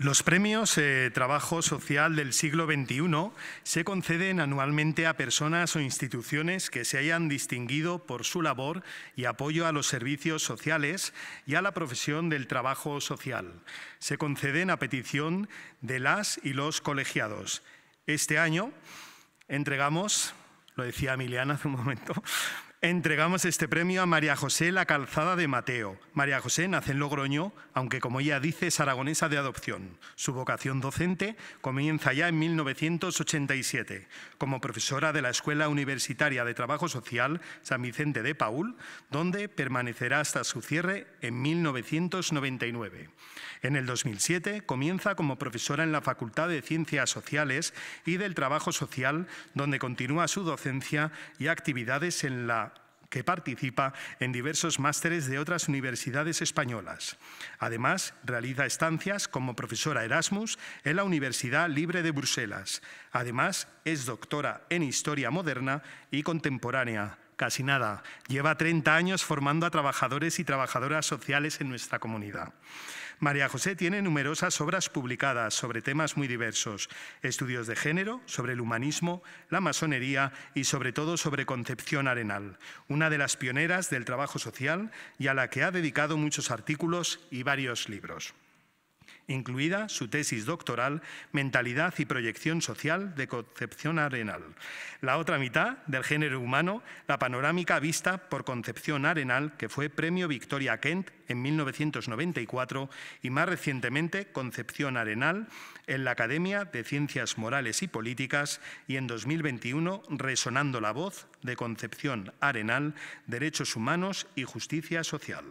Los premios eh, Trabajo Social del siglo XXI se conceden anualmente a personas o instituciones que se hayan distinguido por su labor y apoyo a los servicios sociales y a la profesión del trabajo social. Se conceden a petición de las y los colegiados. Este año entregamos, lo decía Emiliana hace un momento, Entregamos este premio a María José La Calzada de Mateo. María José nace en Logroño, aunque como ella dice es aragonesa de adopción. Su vocación docente comienza ya en 1987 como profesora de la Escuela Universitaria de Trabajo Social San Vicente de Paul, donde permanecerá hasta su cierre en 1999. En el 2007 comienza como profesora en la Facultad de Ciencias Sociales y del Trabajo Social, donde continúa su docencia y actividades en la que participa en diversos másteres de otras universidades españolas. Además, realiza estancias como profesora Erasmus en la Universidad Libre de Bruselas. Además, es doctora en Historia Moderna y Contemporánea. Casi nada. Lleva 30 años formando a trabajadores y trabajadoras sociales en nuestra comunidad. María José tiene numerosas obras publicadas sobre temas muy diversos, estudios de género, sobre el humanismo, la masonería y sobre todo sobre Concepción Arenal, una de las pioneras del trabajo social y a la que ha dedicado muchos artículos y varios libros incluida su tesis doctoral Mentalidad y Proyección Social de Concepción Arenal. La otra mitad del género humano, la panorámica vista por Concepción Arenal, que fue Premio Victoria Kent en 1994 y más recientemente Concepción Arenal en la Academia de Ciencias Morales y Políticas y en 2021 Resonando la Voz de Concepción Arenal, Derechos Humanos y Justicia Social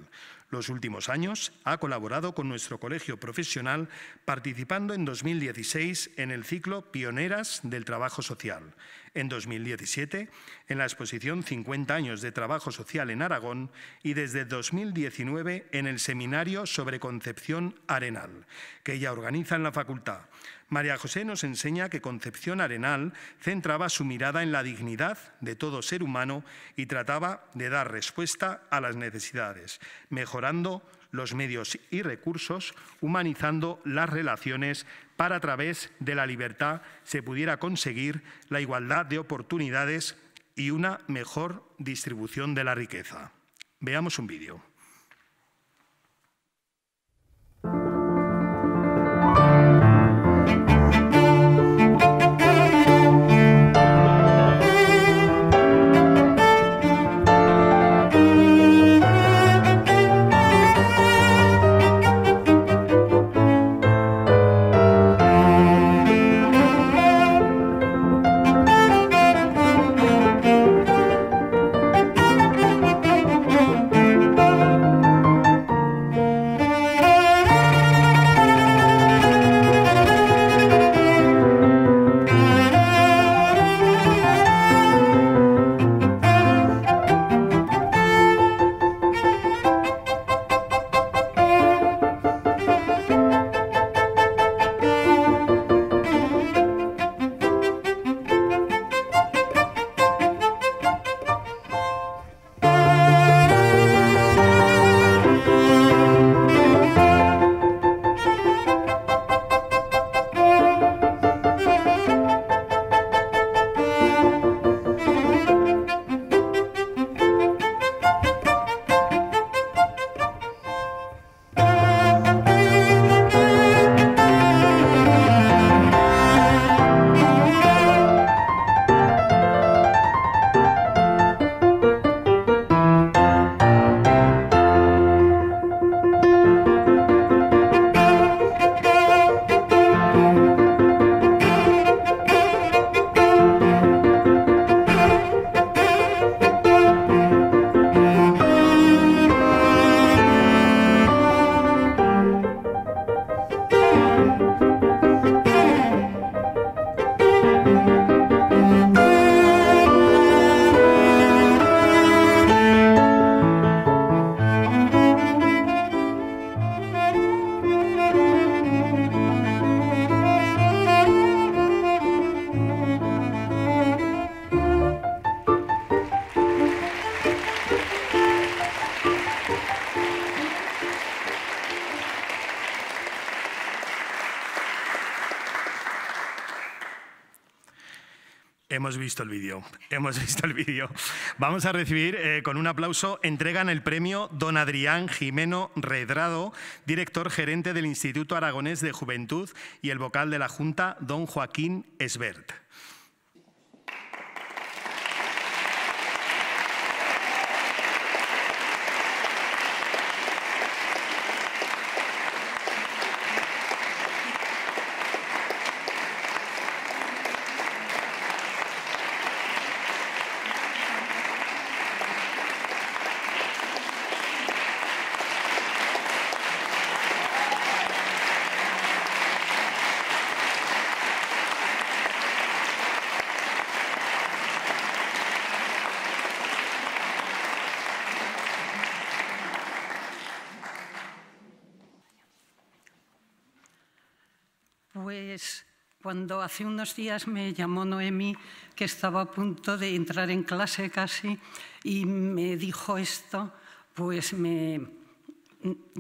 los últimos años ha colaborado con nuestro colegio profesional participando en 2016 en el ciclo Pioneras del Trabajo Social, en 2017 en la exposición 50 años de trabajo social en Aragón y desde 2019 en el seminario sobre Concepción Arenal, que ella organiza en la facultad. María José nos enseña que Concepción Arenal centraba su mirada en la dignidad de todo ser humano y trataba de dar respuesta a las necesidades, mejorando los medios y recursos, humanizando las relaciones para a través de la libertad se pudiera conseguir la igualdad de oportunidades y una mejor distribución de la riqueza. Veamos un vídeo. Hemos visto el vídeo, hemos visto el vídeo. Vamos a recibir eh, con un aplauso, entregan el premio don Adrián Jimeno Redrado, director gerente del Instituto Aragonés de Juventud y el vocal de la Junta, don Joaquín Esbert. Pues cuando hace unos días me llamó Noemi, que estaba a punto de entrar en clase casi, y me dijo esto, pues me,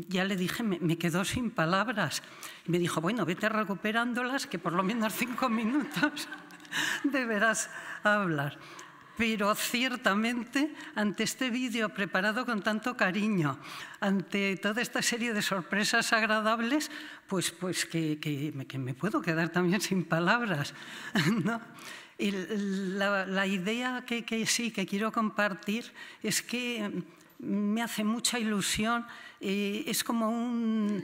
ya le dije, me, me quedó sin palabras. Y me dijo, bueno, vete recuperándolas, que por lo menos cinco minutos deberás hablar pero ciertamente ante este vídeo preparado con tanto cariño, ante toda esta serie de sorpresas agradables, pues, pues que, que, me puedo quedar también sin palabras. ¿no? Y la, la, idea que, que sí que quiero compartir es que me hace mucha ilusión, eh, es como un,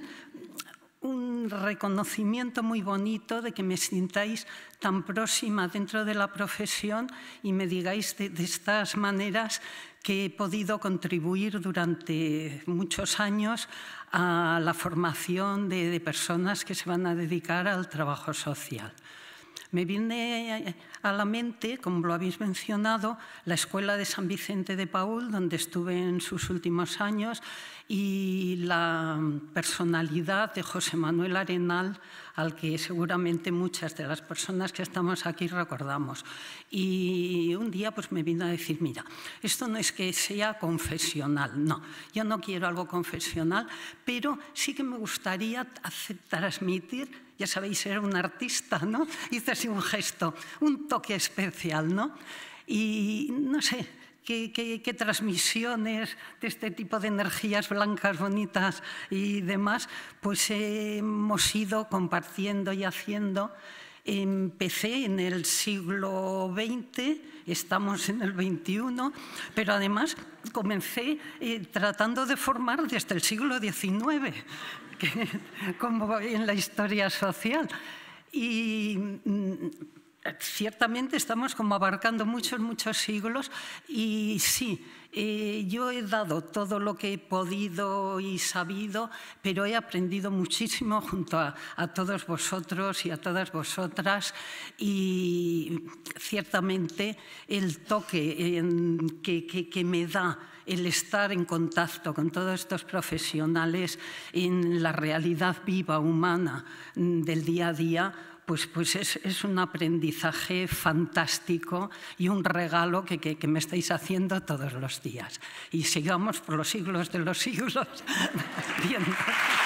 un reconocimiento muy bonito de que me sintáis tan próxima dentro de la profesión y me digáis de, estas maneras que he podido contribuir durante muchos años a la formación de personas que se van a dedicar al trabajo social. Me viene a la mente, como lo habéis mencionado, la Escuela de San Vicente de Paul, donde estuve en sus últimos años, y la personalidad de José Manuel Arenal, al que seguramente muchas de las personas que estamos aquí recordamos. Y un día pues me vino a decir, mira, esto no es que sea confesional, no, yo no quiero algo confesional, pero sí que me gustaría transmitir ya sabéis, era un artista, ¿no? Hice así un gesto, un toque especial, ¿no? Y no sé, qué, qué, transmisiones de este tipo de energías blancas, bonitas y demás, pues hemos ido compartiendo y haciendo. Empecé en el siglo XX, estamos en el XXI, pero además comencé eh, tratando de formar desde el siglo XIX, que, como en la historia social. Y mm, ciertamente estamos como abarcando muchos, muchos siglos y sí, eh, yo he dado todo lo que he podido y sabido, pero he aprendido muchísimo junto a, todos vosotros y a todas vosotras. Y ciertamente el toque que, me da el estar en contacto con todos estos profesionales en la realidad viva, humana del día a día, pues, pues es, un aprendizaje fantástico y un regalo que, que, me estáis haciendo todos los días. Y sigamos por los siglos de los siglos.